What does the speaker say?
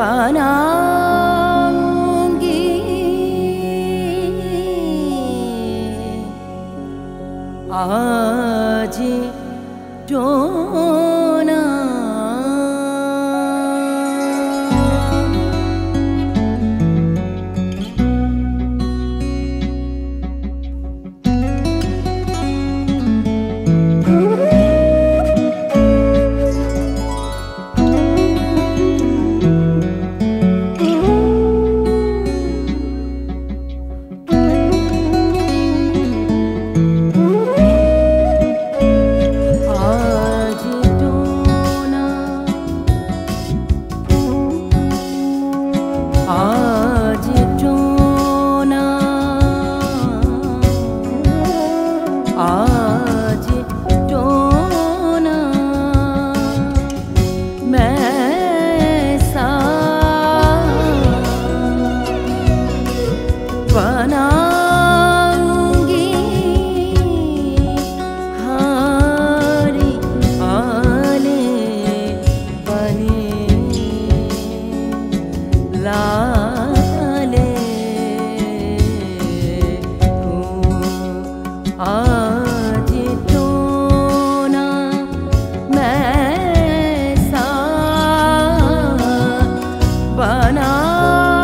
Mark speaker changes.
Speaker 1: आज जो Ah.